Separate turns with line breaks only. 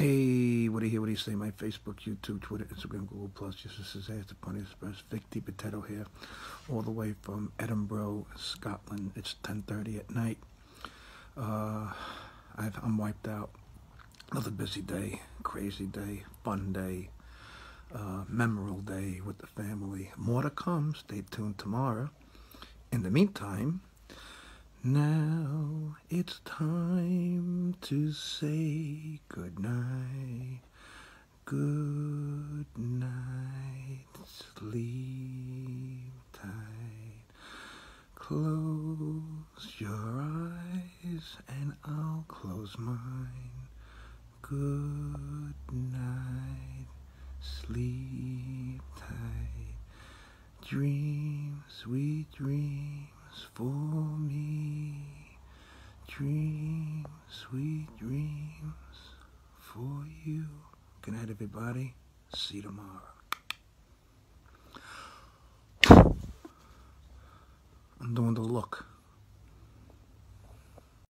Hey, what do you hear? What do you say? My Facebook, YouTube, Twitter, Instagram, Google Plus. Just as says the Pony Express. Vic DiBitetto here, all the way from Edinburgh, Scotland. It's 10:30 at night. Uh, i am wiped out. Another busy day, crazy day, fun day, uh, memorable day with the family. More to come. Stay tuned tomorrow. In the meantime, now it's time to say good night. Good night. Sleep tight. Close your eyes and I'll close mine. Good night. Sleep tight. Dream, sweet dreams for me. Dreams, sweet dreams for you. Good night, everybody. See you tomorrow. I'm doing the look.